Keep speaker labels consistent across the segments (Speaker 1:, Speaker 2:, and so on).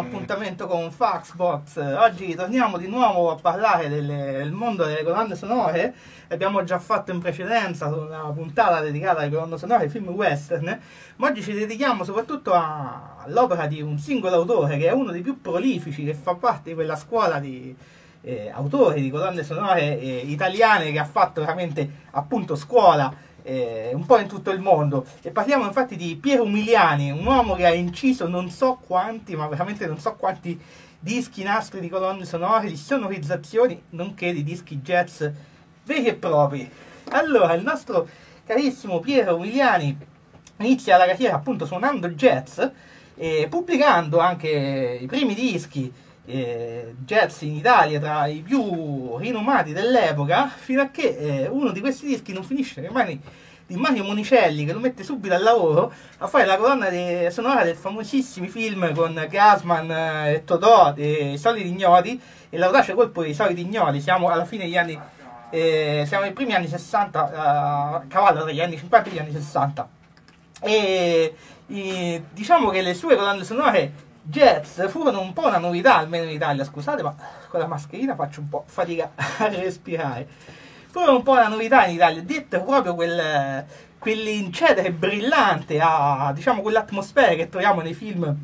Speaker 1: appuntamento con Faxbox. Oggi torniamo di nuovo a parlare delle, del mondo delle colonne sonore. L'abbiamo già fatto in precedenza una puntata dedicata alle colonne sonore ai film western, ma oggi ci dedichiamo soprattutto all'opera di un singolo autore che è uno dei più prolifici, che fa parte di quella scuola di eh, autori di colonne sonore eh, italiane che ha fatto veramente appunto scuola eh, un po' in tutto il mondo. E parliamo infatti di Piero Umiliani, un uomo che ha inciso non so quanti, ma veramente non so quanti dischi nastri di colonne sonore, di sonorizzazioni, nonché di dischi jazz veri e propri. Allora, il nostro carissimo Piero Umiliani inizia la carriera appunto suonando jazz, e pubblicando anche i primi dischi eh, jazz in Italia tra i più rinomati dell'epoca, fino a che eh, uno di questi dischi non finisce nelle mani di Mario Monicelli, che lo mette subito al lavoro a fare la colonna de- sonora del famosissimi film con Gasman eh, e Totò, I soliti ignoti, e l'audace colpo dei soliti ignoti, siamo alla fine degli anni, eh, siamo nei primi anni 60, eh, a cavallo tra gli anni 50 e gli anni 60. E diciamo che le sue colonne sonore jazz furono un po' una novità, almeno in Italia, scusate, ma con la mascherina faccio un po' fatica a respirare. Furono un po' una novità in Italia, detto proprio quel, quell'incedere brillante a, diciamo, quell'atmosfera che troviamo nei film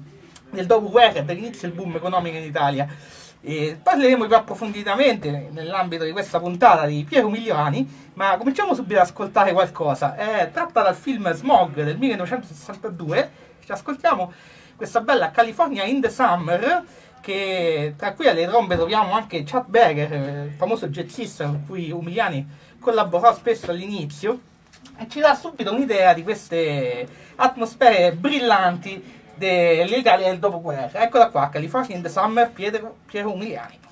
Speaker 1: del dopoguerra e dell'inizio del boom economico in Italia. E parleremo più approfonditamente nell'ambito di questa puntata di Piero Migliani, ma cominciamo subito ad ascoltare qualcosa. È tratta dal film Smog del 1962. Ci ascoltiamo questa bella California in the Summer, che tra cui alle trombe troviamo anche Chad Berger, eh, il famoso jazzista con cui Umiliani collaborò spesso all'inizio, e ci dà subito un'idea di queste atmosfere brillanti dell'Italia del dopoguerra. Eccola qua, California in the Summer, Piero, Piero Umiliani.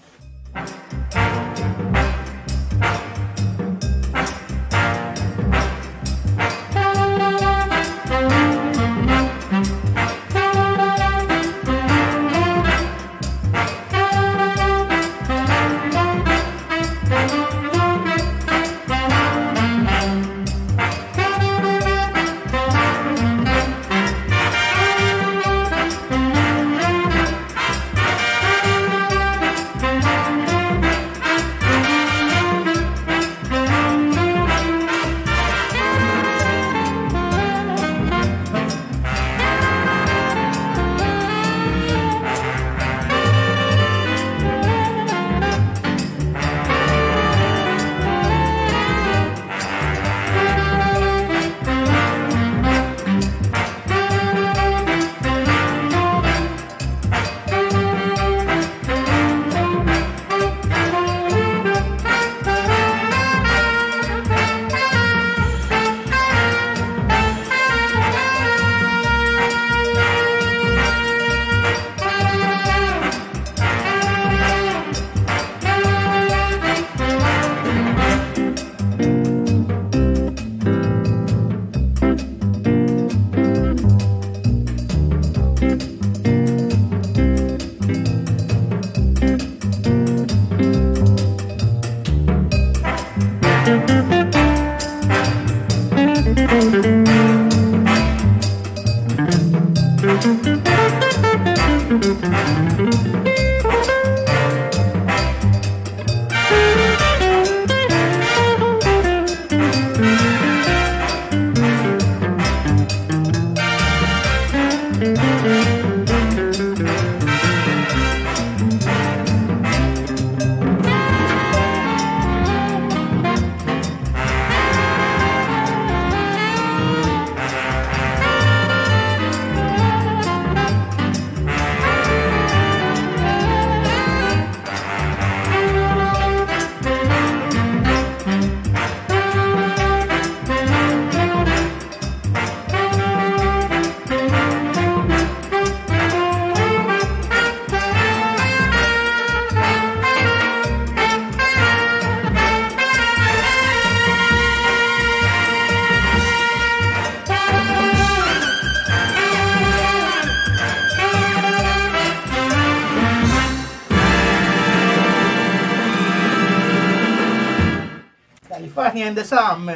Speaker 1: Mm-hmm.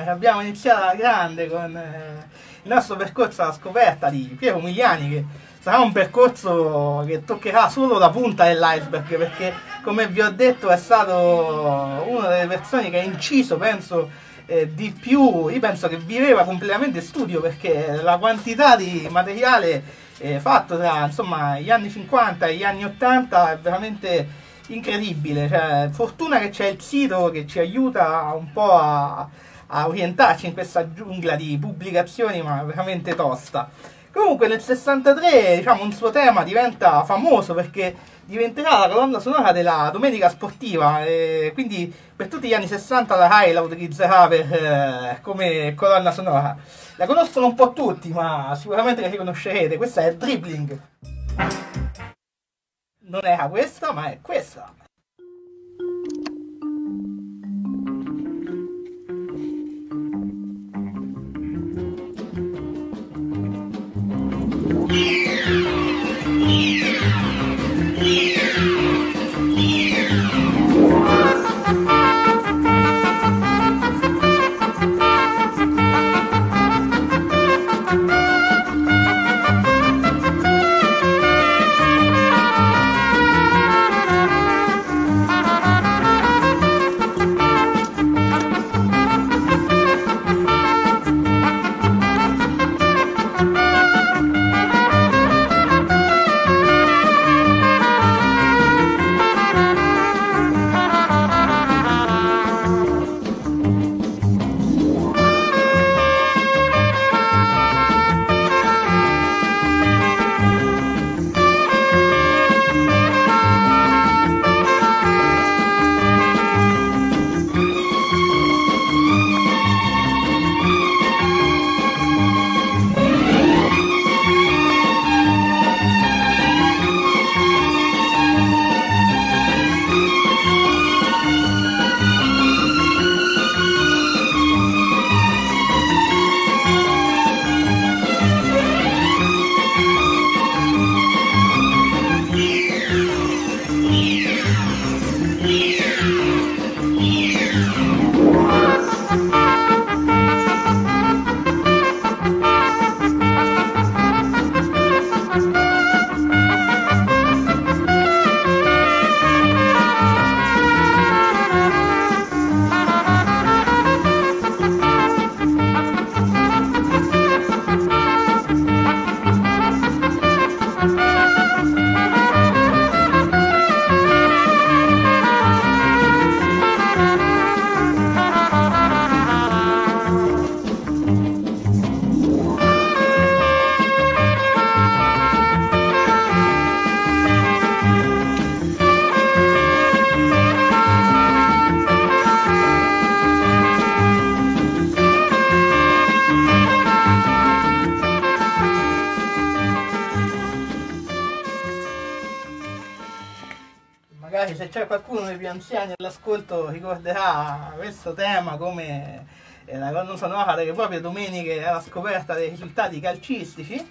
Speaker 1: Abbiamo iniziato alla grande con eh, il nostro percorso alla scoperta di Piero Umiliani che sarà un percorso che toccherà solo la punta dell'iceberg perché come vi ho detto è stato una delle persone che ha inciso, penso, eh, di più, io penso che viveva completamente studio perché la quantità di materiale eh, fatto tra insomma, gli anni 50 e gli anni 80 è veramente incredibile. Cioè, fortuna che c'è il sito che ci aiuta un po' a, a orientarci in questa giungla di pubblicazioni, ma veramente tosta. Comunque nel 63 diciamo, un suo tema diventa famoso perché diventerà la colonna sonora della domenica sportiva e quindi per tutti gli anni 60 la Rai la utilizzerà per, eh, come colonna sonora. La conoscono un po' tutti ma sicuramente la riconoscerete, questa è Dribbling. Non era questa ma è questa. Anziani all'ascolto ricorderà questo tema come eh, la colonna sonora delle proprie domeniche alla scoperta dei risultati calcistici.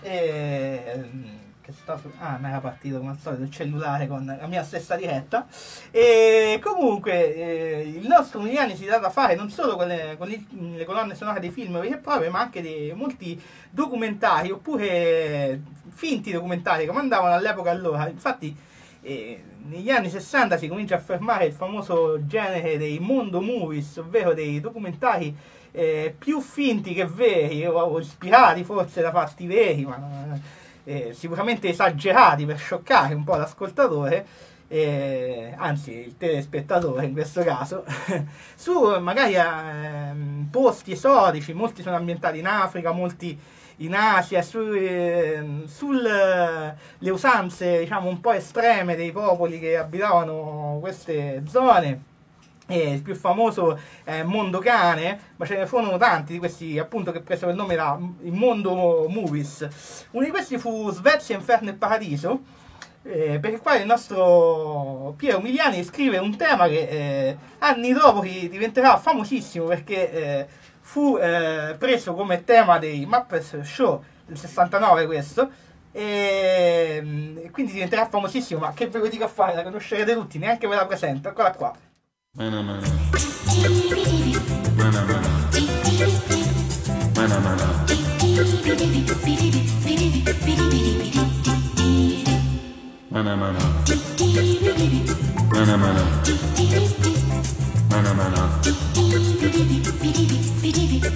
Speaker 1: E, che sta su... Ah, mi era partito come al solito il cellulare con la mia stessa diretta. E comunque eh, il nostro Miliani si dà da fare non solo con le, con le colonne sonore dei film veri e propri, ma anche di molti documentari oppure finti documentari come andavano all'epoca allora. Infatti e negli anni 60 si comincia a fermare il famoso genere dei mondo movies, ovvero dei documentari eh, più finti che veri, o, ispirati forse da fatti veri, ma eh, sicuramente esagerati per scioccare un po' l'ascoltatore, eh, anzi il telespettatore in questo caso, su magari eh, posti esodici, molti sono ambientati in Africa, molti in Asia, sulle sul, usanze diciamo un po' estreme dei popoli che abitavano queste zone. E il più famoso è Mondo Cane, ma ce ne furono tanti di questi appunto che presero il nome da il Mondo Movies. Uno di questi fu Svezia, Inferno e Paradiso, eh, per il quale il nostro Piero Miliani scrive un tema che eh, anni dopo diventerà famosissimo perché eh, fu eh, preso come tema dei Muppets Show del 69 questo e mm, quindi diventerà famosissimo ma che ve lo dico a fare la conoscerete tutti neanche ve la presento eccola qua mana mana. Mana mana. Mana mana.
Speaker 2: mana mana mana mana mana mana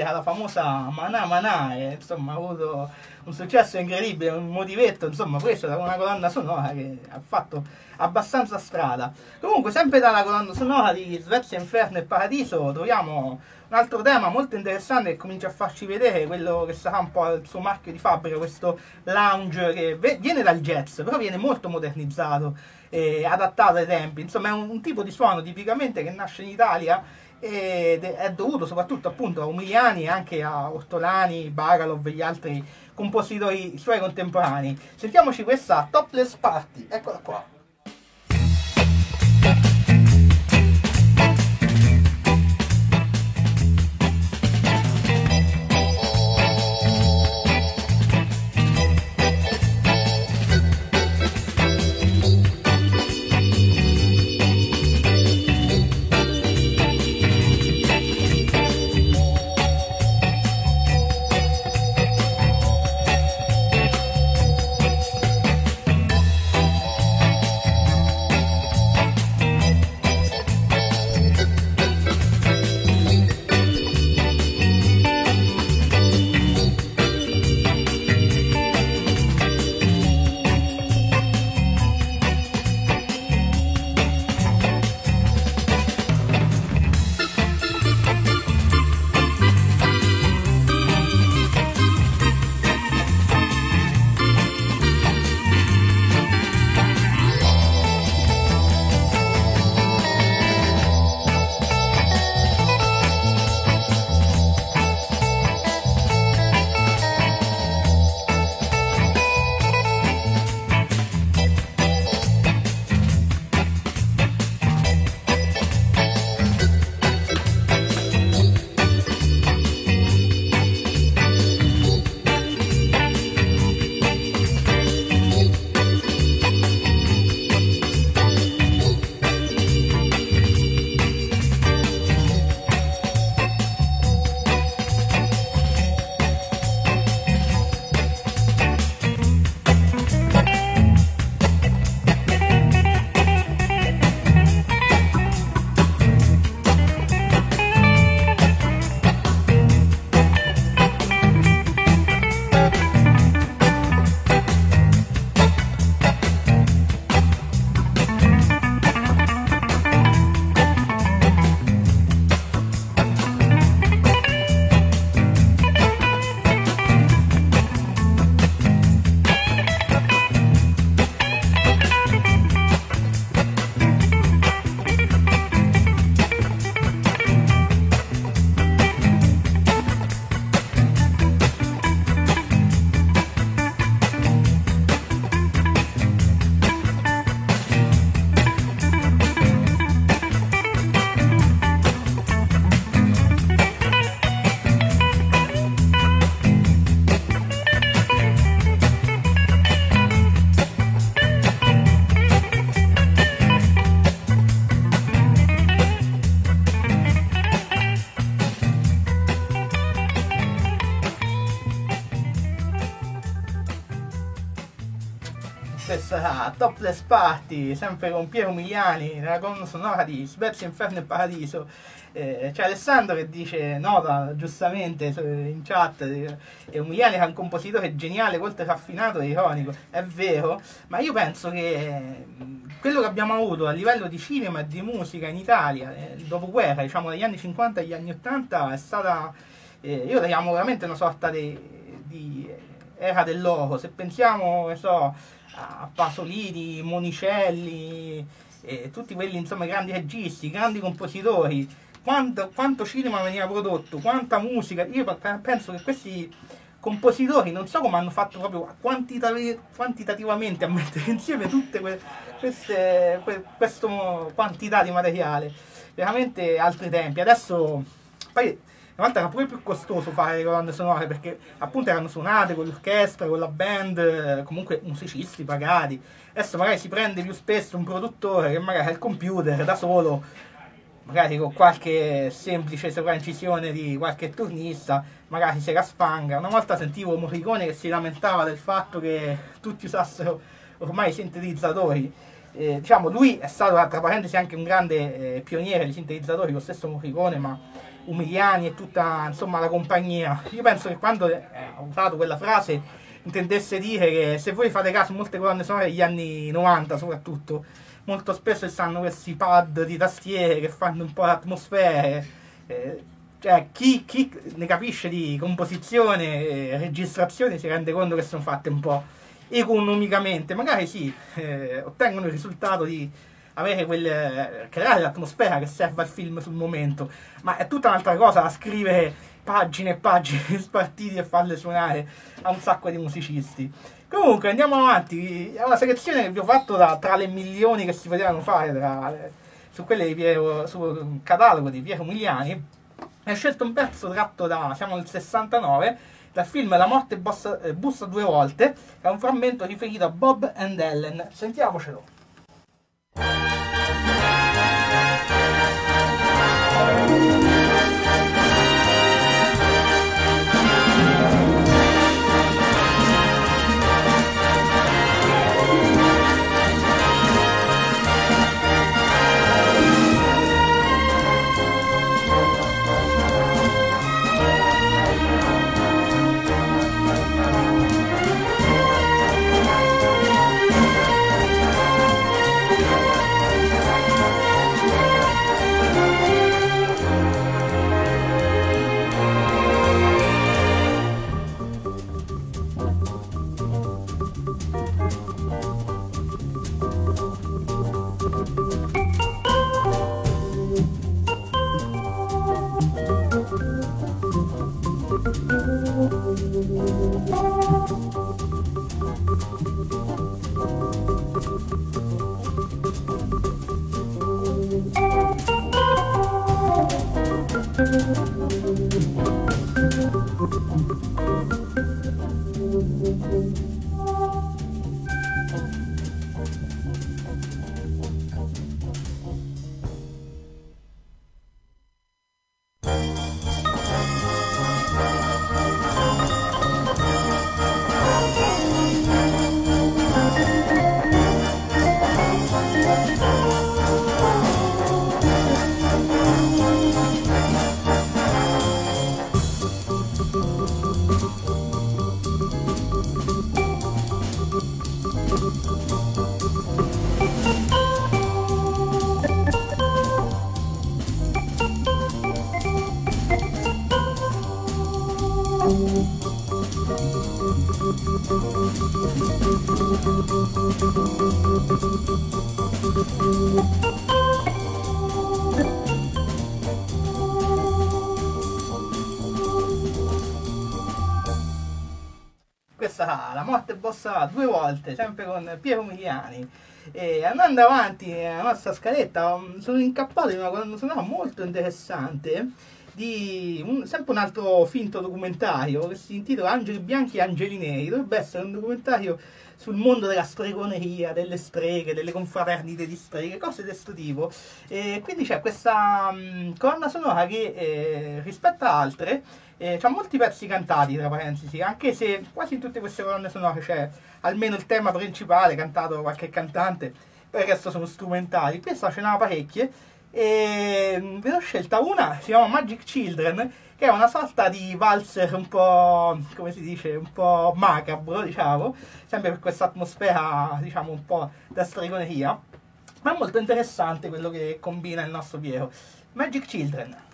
Speaker 1: è la famosa Manà Manà, che insomma ha avuto un successo incredibile, un motivetto, insomma questa è una colonna sonora che ha fatto abbastanza strada. Comunque, sempre dalla colonna sonora di Svezia, Inferno e Paradiso, troviamo un altro tema molto interessante che comincia a farci vedere quello che sarà un po' il suo marchio di fabbrica, questo lounge che viene dal jazz, però viene molto modernizzato e adattato ai tempi. Insomma, è un, un tipo di suono tipicamente che nasce in Italia ed è dovuto soprattutto appunto a Umiliani e anche a Ortolani, Bagalov e gli altri compositori suoi contemporanei. Sentiamoci questa Topless Party, eccola qua. Topless Party, sempre con Piero Miliani, nella colonna sonora di Svezia, Inferno e Paradiso. Eh, c'è Alessandro che dice, nota giustamente in chat, eh, che è un compositore geniale, oltre raffinato e ironico. È vero, ma io penso che quello che abbiamo avuto a livello di cinema e di musica in Italia, eh, dopo guerra, diciamo dagli anni 50 agli anni 80, è stata, eh, io la chiamo veramente una sorta di, di era dell'oro. Se pensiamo, so, a Pasolini, Monicelli, e tutti quelli insomma grandi registi, grandi compositori, quanto, quanto, cinema veniva prodotto, quanta musica. Io penso che questi compositori non so come hanno fatto proprio quantitativ- quantitativamente a mettere insieme tutte que- queste que- questa quantità di materiale. Veramente altri tempi. Adesso poi volta era pure più costoso fare le colonne sonore perché appunto erano suonate con l'orchestra, con la band, comunque musicisti pagati. Adesso magari si prende più spesso un produttore che magari ha il computer da solo, magari con qualche semplice sovraincisione di qualche turnista, magari se la spanga. Una volta sentivo Morricone che si lamentava del fatto che tutti usassero ormai i sintetizzatori. Eh, diciamo, lui è stato, tra parentesi, anche un grande eh, pioniere di sintetizzatori, lo stesso Morricone, ma Umiliani e tutta insomma, la compagnia. Io penso che quando eh, ho usato quella frase intendesse dire che se voi fate caso molte colonne sonore degli anni 90 soprattutto, molto spesso ci stanno questi pad di tastiere che fanno un po' l'atmosfera. Eh, cioè, chi, chi, ne capisce di composizione e registrazione si rende conto che sono fatte un po' economicamente. Magari sì, eh, ottengono il risultato di avere quel, creare l'atmosfera che serve al film sul momento, ma è tutta un'altra cosa da scrivere pagine e pagine spartiti e farle suonare a un sacco di musicisti. Comunque andiamo avanti, è una selezione che vi ho fatto da, tra le milioni che si potevano fare tra, su quelle di Piero, sul catalogo di Piero Miliani. E ho scelto un pezzo tratto da, siamo nel 69, dal film La morte bussa, eh, bussa due volte, è un frammento riferito a Bob and Ellen. Sentiamocelo. Questa bossa due volte, sempre con Piero Miliani. E andando avanti nella nostra scaletta, sono incappato in una sonora molto interessante
Speaker 3: di un, sempre un altro finto documentario che si intitola Angeli Bianchi e Angeli Neri. Dovrebbe essere un documentario sul mondo della stregoneria, delle streghe, delle confraternite di streghe, cose di questo tipo. E quindi c'è questa um, colonna sonora che eh, rispetto a altre eh, ha molti pezzi cantati, tra parentesi, anche se quasi in tutte queste colonne sonore c'è almeno il tema principale cantato da qualche cantante, poi il resto sono strumentali. Questa ce n'ha parecchie e mm, ve ne ho scelta una, si chiama Magic Children, che è una sorta di valzer un po', come si dice, un po' macabro, diciamo, sempre per questa atmosfera, diciamo, un po' da stregoneria, ma è molto interessante quello che combina il nostro Piero. Magic Children.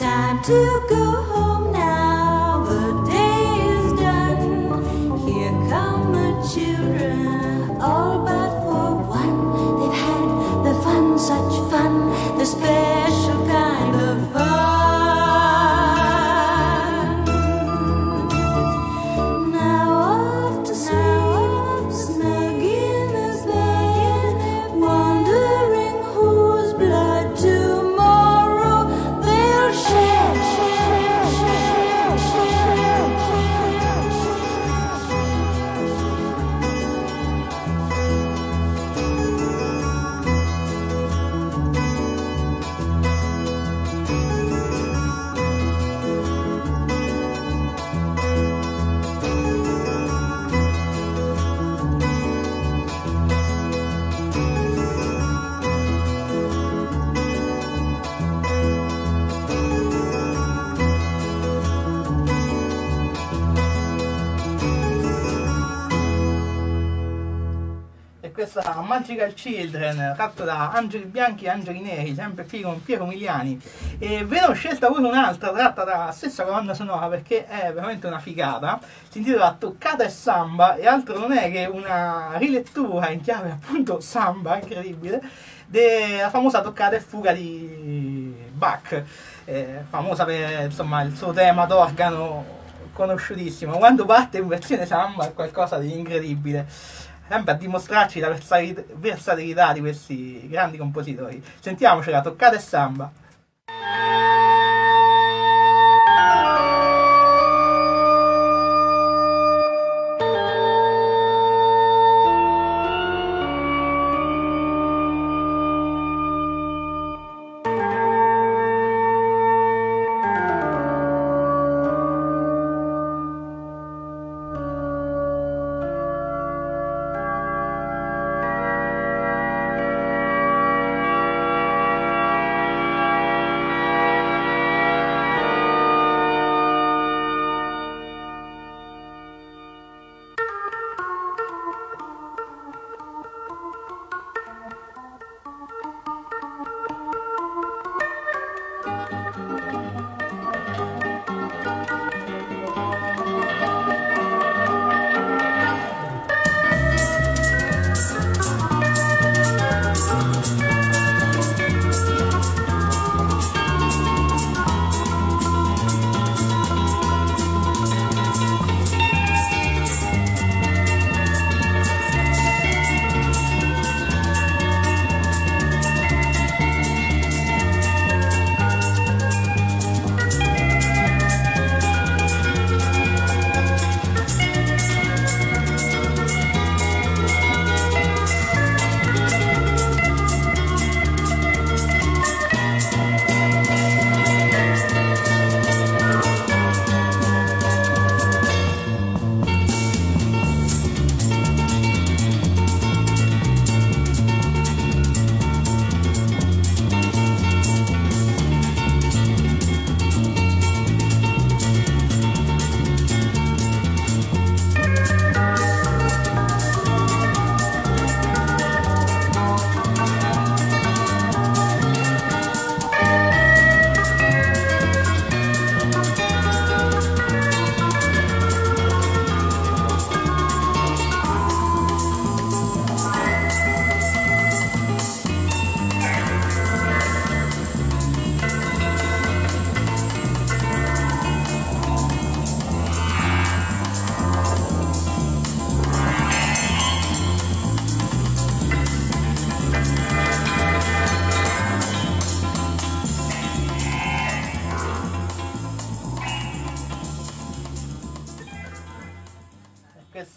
Speaker 3: Questa Magical Children tratto da Angeli Bianchi e Angeli Neri, sempre qui con Piero Miliani. E ve ne ho scelta pure un'altra tratta dalla stessa colonna sonora perché è veramente una figata. Si intitola Toccata e Samba e altro non è che una rilettura in chiave appunto samba, incredibile, della famosa Toccata e Fuga di Bach, eh, famosa per insomma il suo tema d'organo conosciutissimo. Quando parte in versione samba è qualcosa di incredibile sempre a dimostrarci la versatilità di questi grandi compositori. Sentiamocela, toccata e samba.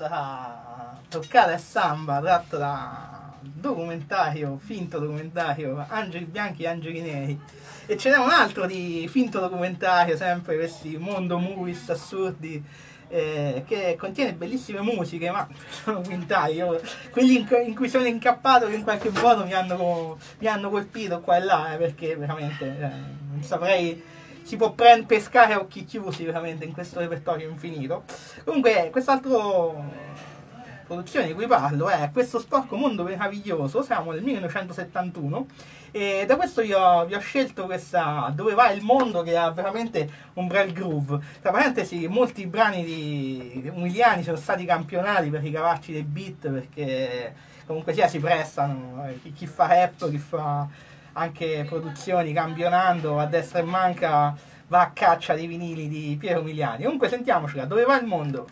Speaker 1: Questa toccata è samba tratto da documentario, finto documentario, Angeli Bianchi e Angeli Neri. E ce n'è un altro di finto documentario, sempre questi mondo movies assurdi, eh, che contiene bellissime musiche, ma sono quintali. Io, quelli in, in, cui sono incappato che in qualche modo mi hanno, mi hanno colpito qua e là, eh, perché veramente eh, non saprei si può prend- pescare a occhi chiusi veramente in questo repertorio infinito. Comunque, quest'altro produzione di cui parlo è Questo sporco mondo meraviglioso, siamo nel 1971 e da questo vi ho, vi ho, scelto questa Dove va il mondo che ha veramente un bel groove. Tra parentesi, molti brani di umiliani sono stati campionati per ricavarci dei beat perché comunque sia si prestano, chi, chi fa rap, chi fa anche produzioni campionando a destra e manca va a caccia dei vinili di Piero Miliani. Comunque sentiamocela, dove va il mondo?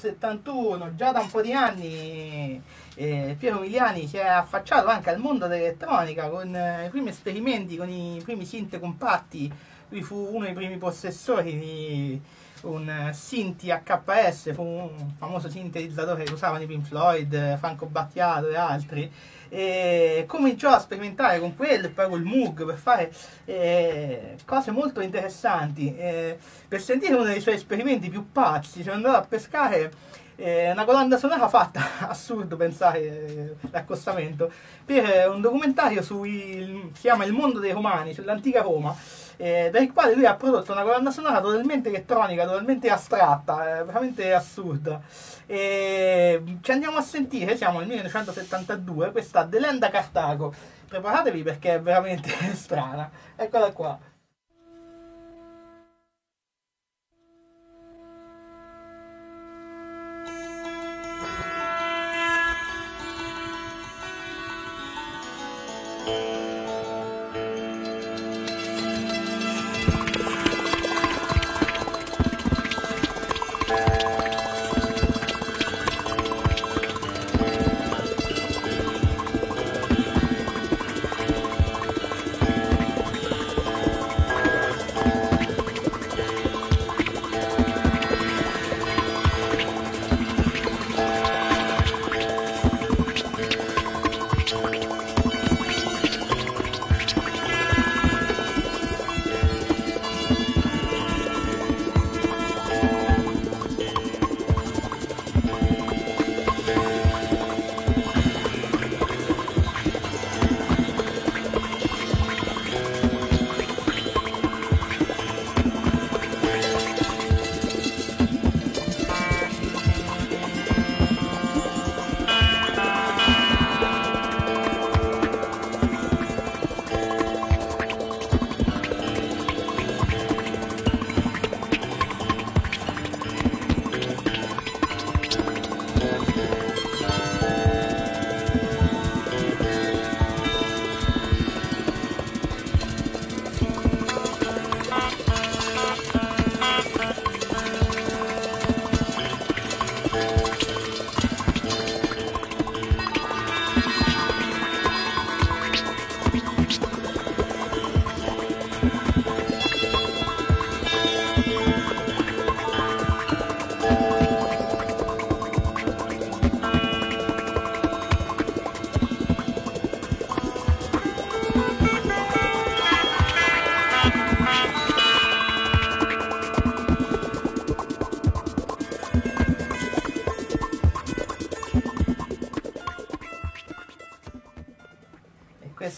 Speaker 1: 1971, già da un po' di anni, eh, Piero Miliani si è affacciato anche al mondo dell'elettronica con eh, i primi esperimenti, con i primi synth compatti. Lui fu uno dei primi possessori di un Synthi HPS, fu un famoso sintetizzatore che usavano i Pink Floyd, Franco Battiato e altri e cominciò a sperimentare con quello e poi col Moog per fare eh, cose molto interessanti. Eh, per sentire uno dei suoi esperimenti più pazzi, sono andato a pescare eh, una colonna sonora fatta, assurdo pensare eh, l'accostamento, per un documentario sui, si chiama Il mondo dei romani, sull'antica Roma eh, il quale lui ha prodotto una colonna sonora totalmente elettronica, totalmente astratta, eh, veramente assurda. E ci andiamo a sentire, siamo nel 1972, questa Delenda Cartago. Preparatevi perché è veramente strana. Eccola qua.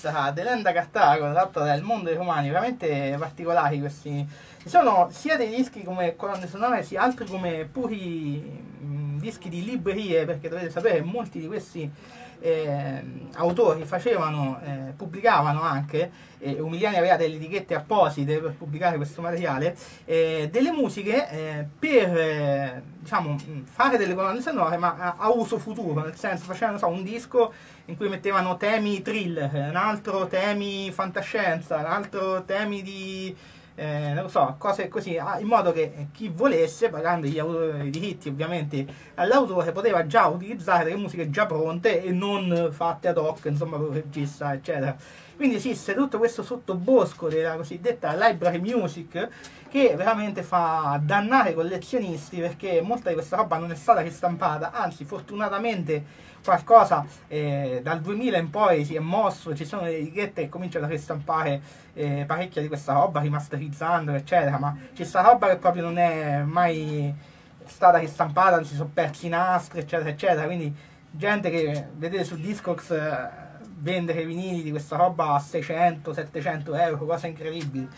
Speaker 1: Questa Delenda Cartago, tratta dal mondo dei romani, veramente particolari questi. Ci sono sia dei dischi come colonne sonore, sia altri come puri mh, dischi di librerie, perché dovete sapere molti di questi eh, autori facevano, eh, pubblicavano anche, eh, Umiliani aveva delle etichette apposite per pubblicare questo materiale, eh, delle musiche eh, per eh, diciamo, fare delle colonne sonore ma a, a, uso futuro, nel senso facevano so, un disco in cui mettevano temi thriller, un altro temi fantascienza, un altro temi di eh, non so, cose così, ah, in modo che chi volesse, pagando gli autori, i diritti ovviamente all'autore, poteva già utilizzare le musiche già pronte e non fatte ad hoc, insomma, per regista, eccetera. Quindi esiste tutto questo sottobosco della cosiddetta library music che veramente fa dannare i collezionisti perché molta di questa roba non è stata ristampata, anzi fortunatamente qualcosa eh, dal 2000 in poi si è mosso, ci sono le etichette che cominciano a ristampare eh, parecchia di questa roba, rimasterizzando eccetera, ma c'è sta roba che proprio non è mai stata ristampata, anzi sono persi i nastri eccetera eccetera, quindi gente che vedete su Discogs eh, vendere vinili di questa roba a 600-700 euro, cosa incredibile.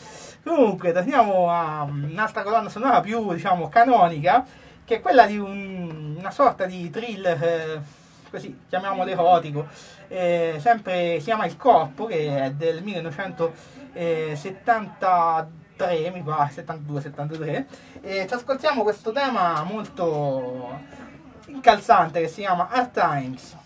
Speaker 1: Comunque, torniamo a un'altra colonna sonora più, diciamo, canonica, che è quella di un, una sorta di thriller, eh, così chiamiamolo erotico, eh, sempre si chiama Il Corpo, che è del 1973, mi pare, 72-73, e ci ascoltiamo questo tema molto incalzante che si chiama Hard Times.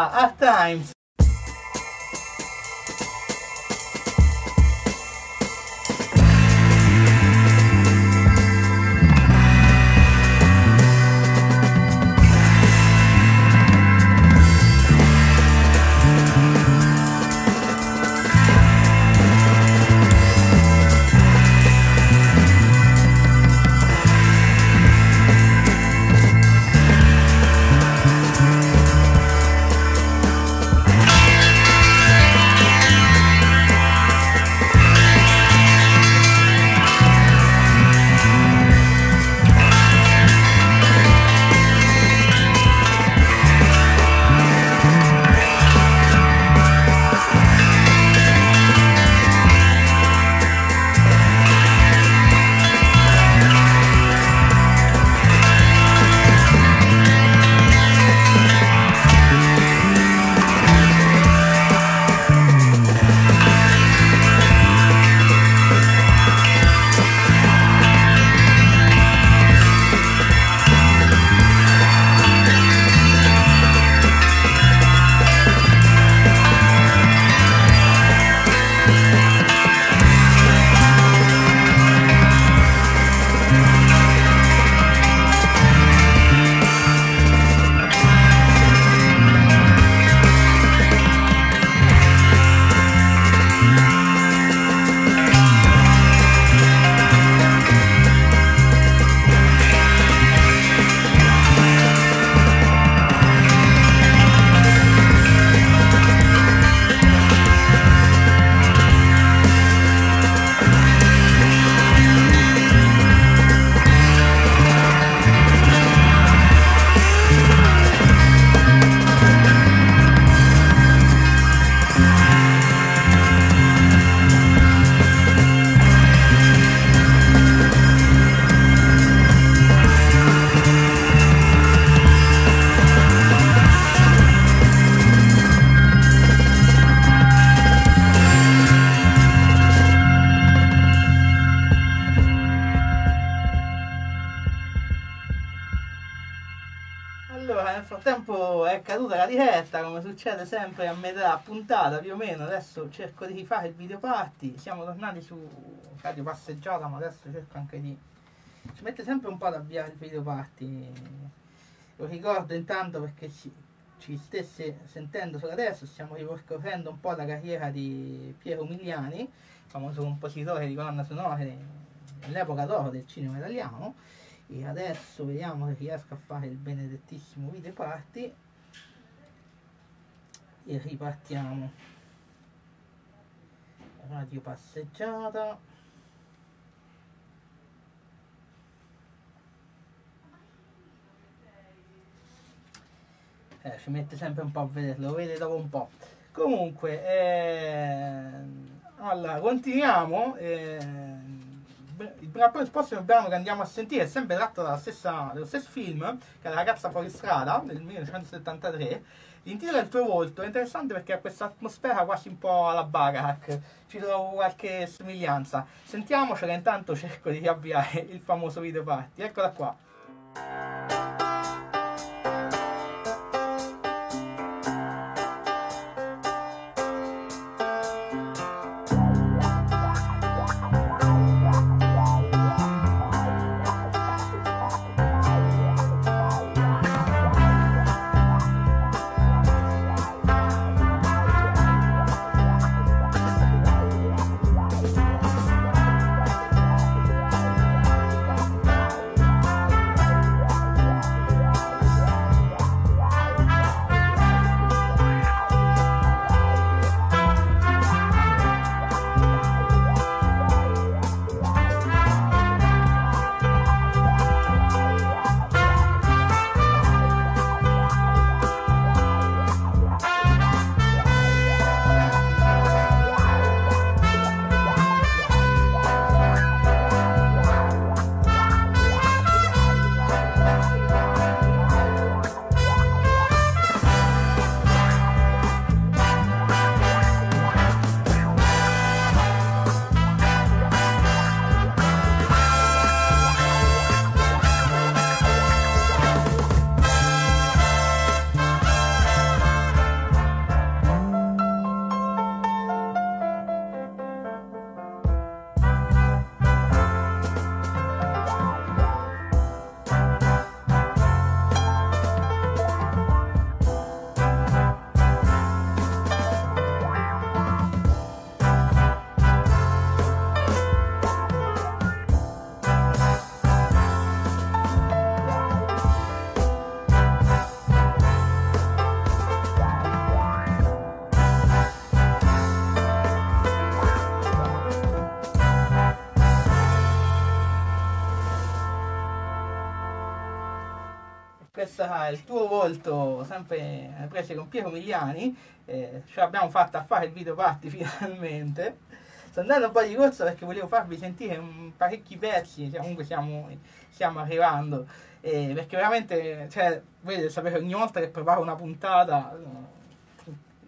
Speaker 1: Questo sarà Hard Times. Succede sempre a metà puntata più o meno. Adesso cerco di rifare il video party. Siamo tornati su radio passeggiata, ma adesso cerco anche di. Ci mette sempre un po' ad avviare il video party. Lo ricordo intanto perché ci, ci stesse sentendo solo adesso, stiamo ripercorrendo un po' la carriera di Piero Migliani, famoso compositore di colonna sonore nell'epoca d'oro del cinema italiano e adesso vediamo se riesco a fare il benedettissimo video party e ripartiamo. Radio passeggiata. Eh, ci mette sempre un po' a vederlo lo vede dopo un po' comunque ehm, allora continuiamo ehm, il prossimo brano che andiamo a sentire è sempre tratto dalla stessa, dallo stesso film, che è La ragazza fuori strada, del 1973. L'intitolo Il tuo volto è interessante perché ha questa atmosfera quasi un po' alla Bagarak, ci trovo qualche somiglianza. Sentiamocela, intanto cerco di riavviare il famoso video party. Eccola qua. Il tuo volto sempre preso con Piero Migliani. Eh, ce l'abbiamo fatta a fare il video party finalmente. Sto andando un po' di corsa perché volevo farvi sentire un, parecchi pezzi, cioè, comunque siamo, stiamo arrivando. Eh, perché veramente, cioè, vedete, sapete, ogni volta che preparo una puntata,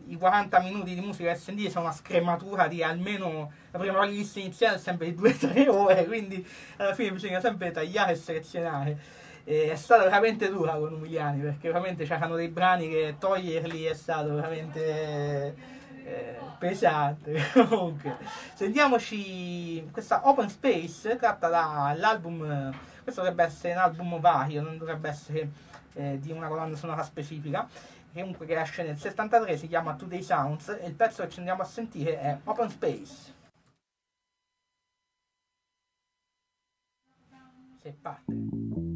Speaker 1: i 40 minuti di musica SND sono una scrematura di almeno la prima lista iniziale è sempre di 2-3 ore, quindi alla fine bisogna sempre tagliare e selezionare. È stata veramente dura con Umiliani perché veramente c'erano dei brani che toglierli è stato veramente eh, pesante. Comunque, sentiamoci questa Open Space tratta dall'album. Questo dovrebbe essere un album vario, non dovrebbe essere eh, di una colonna sonora specifica. Comunque che esce nel 73, si chiama Today Sounds e il pezzo che ci andiamo a sentire è Open Space. Se parte.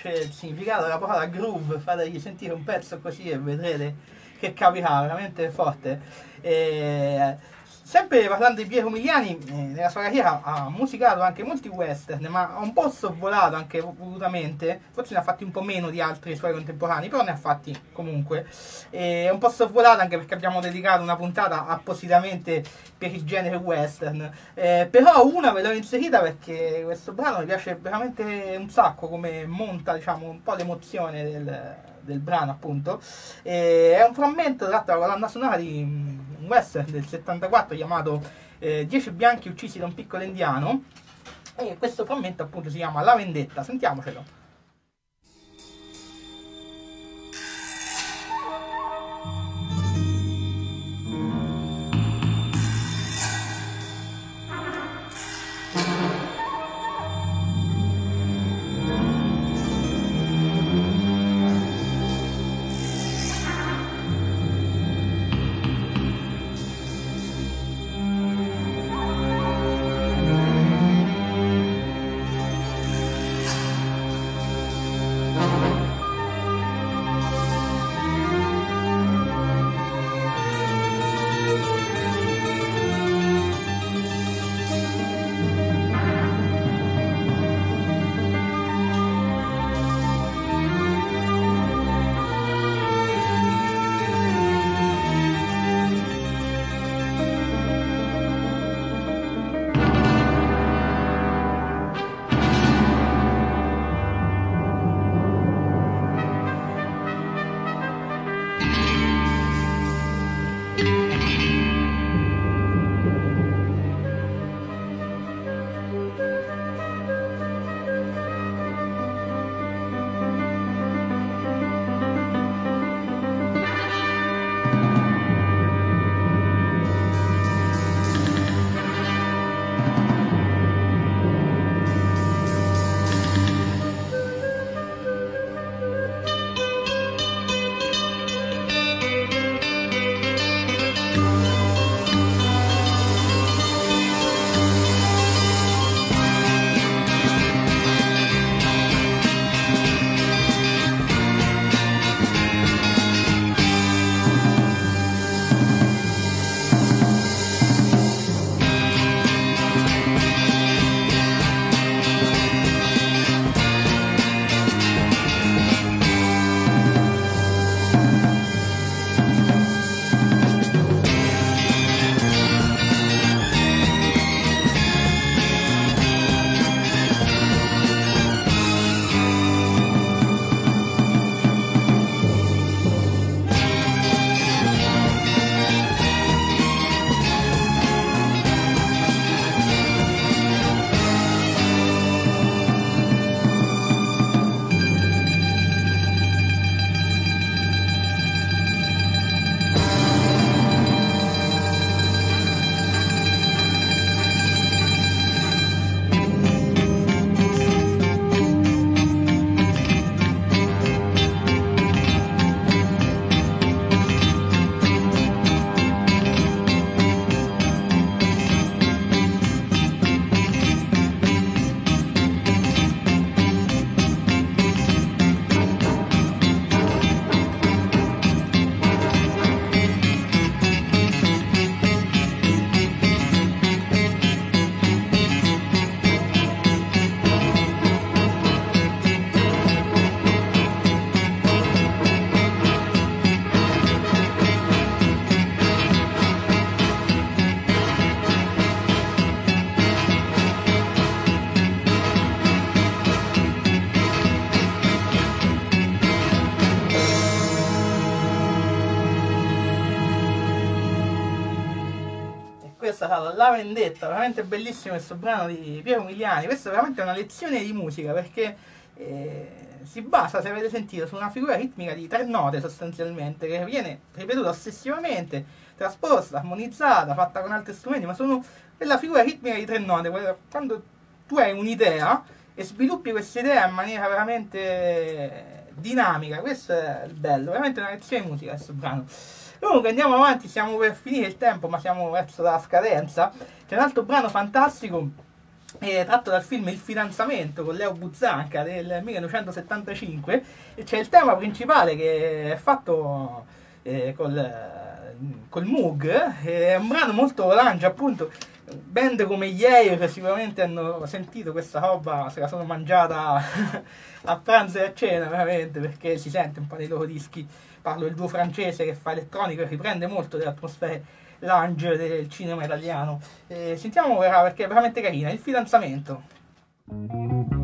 Speaker 1: Conosce il significato della parola groove, fategli sentire un pezzo così e vedrete che capirà, veramente forte. E, sempre parlando di Piero Miliani, eh, nella sua carriera ha musicato anche molti western, ma ha un po' sorvolato anche volutamente, forse ne ha fatti un po' meno di altri suoi contemporanei, però ne ha fatti comunque. E un po' sorvolato anche perché abbiamo dedicato una puntata appositamente per il genere western. Eh, però una ve l'ho inserita perché questo brano mi piace veramente un sacco come monta diciamo, un po' l'emozione del, del brano appunto. E è un frammento tratto dalla colonna sonora di un western del 74 chiamato eh, 10 bianchi uccisi da un piccolo indiano. E questo frammento appunto si chiama La vendetta. Sentiamocelo. La Vendetta, veramente bellissimo questo brano di Piero Miliani. Questa è veramente una lezione di musica perché eh, si basa, se avete sentito, su una figura ritmica di tre note sostanzialmente che viene ripetuta ossessivamente, trasposta, armonizzata, fatta con altri strumenti, ma sono quella figura ritmica di tre note. Quando tu hai un'idea e sviluppi questa idea in maniera veramente dinamica, questo è il bello, veramente una lezione di musica questo brano. Comunque andiamo avanti, siamo per finire il tempo, ma siamo verso la scadenza. C'è un altro brano fantastico è tratto dal film Il fidanzamento con Leo Buzzanca del 1975 e c'è il tema principale che è fatto eh, col, col Moog, è un brano molto lange appunto. Band come Air sicuramente hanno sentito questa roba, se la sono mangiata a pranzo e a cena veramente perché si sente un po' nei loro dischi parlo del duo francese che fa elettronica riprende molto delle atmosfere lounge del cinema italiano. Eh, sentiamo ora perché è veramente carina il fidanzamento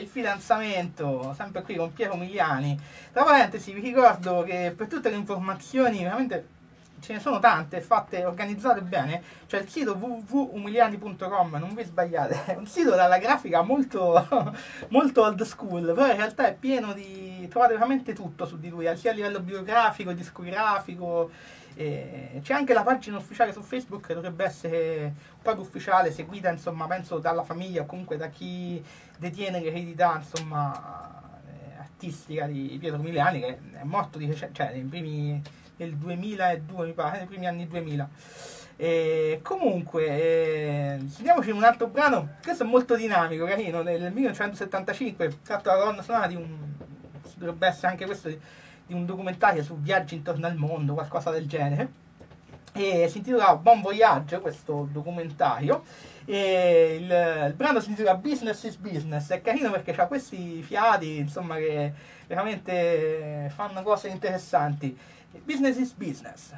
Speaker 1: il fidanzamento, sempre qui con Piero Migliani. Tra parentesi vi ricordo che per tutte le informazioni, veramente ce ne sono tante, fatte, organizzate bene, c'è il sito www.umiliani.com, non vi sbagliate, è un sito dalla grafica molto, molto old school, però in realtà è pieno di... trovate veramente tutto su di lui, sia a livello biografico, discografico, c'è anche la pagina ufficiale su Facebook che dovrebbe essere un po' più ufficiale, seguita insomma penso dalla famiglia o comunque da chi detiene l'eredità insomma eh, artistica di Pietro Miliani che è morto di, cioè, nei primi, nel 2002 mi pare, nei primi anni 2000. E comunque, eh, sentiamoci un altro brano, questo è molto dinamico, carino, nel 1975, tratto dalla colonna sonora di un, dovrebbe essere anche questo di, di un documentario su viaggi intorno al mondo, qualcosa del genere. E si intitola Bon Voyage, questo documentario. E il, il brano si intitola Business is Business, è carino perché ha questi fiati, insomma, che veramente fanno cose interessanti. Business is Business.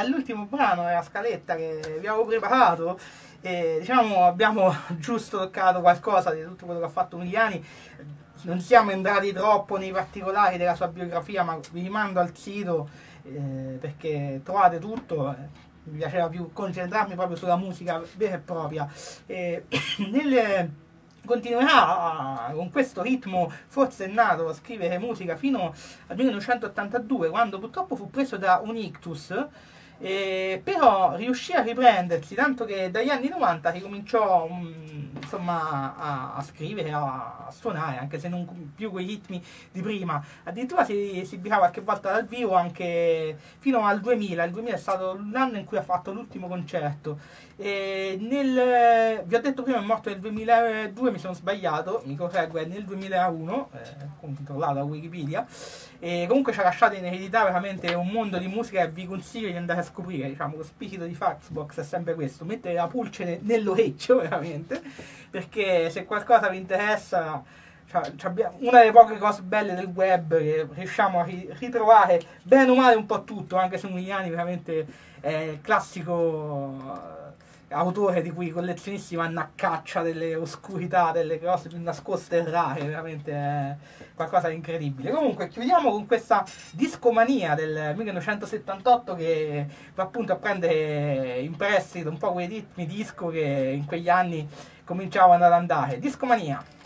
Speaker 1: All'ultimo brano della scaletta che vi avevo preparato. E, diciamo abbiamo giusto toccato qualcosa di tutto quello che ha fatto Miliani. Non siamo entrati troppo nei particolari della sua biografia, ma vi rimando al sito eh, perché trovate tutto. Mi piaceva più concentrarmi proprio sulla musica vera e propria. E, nel, continuerà con questo ritmo forsennato a scrivere musica fino al 1982 quando purtroppo fu preso da un ictus eh, però riuscì a riprendersi tanto che dagli anni 90 ricominciò um, insomma, a, a, scrivere, a, a, suonare anche se non più quei ritmi di prima. Addirittura si esibirà qualche volta dal vivo anche fino al 2000 il 2000 è stato l'anno in cui ha fatto l'ultimo concerto. E nel, vi ho detto prima è morto nel 2002 mi sono sbagliato mi correggo è nel 2001 eh, controllato a Wikipedia. E comunque ci ha lasciato in eredità veramente un mondo di musica che vi consiglio di andare a scoprire. Diciamo, lo spirito di Faxbox è sempre questo: mettere la pulce nell'orecchio, veramente. Perché se qualcosa vi interessa, cioè, una delle poche cose belle del web che riusciamo a ritrovare bene o male un po' tutto, anche su Miliani, veramente è il classico autore di cui i collezionisti vanno a caccia delle oscurità, delle cose più nascoste e rare, veramente è qualcosa di incredibile. Comunque chiudiamo con questa discomania del 1978 che va appunto a prendere in prestito un po' quei ritmi disco che in quegli anni cominciavano ad andare. Discomania.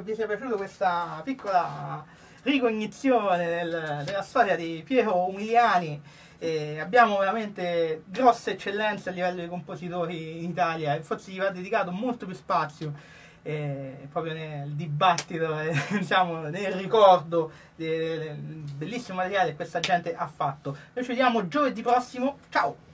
Speaker 1: Vi sia piaciuta questa piccola ricognizione del, della storia di Piero Umiliani. Eh, abbiamo veramente grosse eccellenze a livello di compositori in Italia e forse gli va dedicato molto più spazio eh, proprio nel dibattito, eh, diciamo, nel ricordo del bellissimo materiale che questa gente ha fatto. Noi ci vediamo giovedì prossimo, ciao!